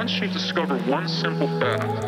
once you discover one simple fact.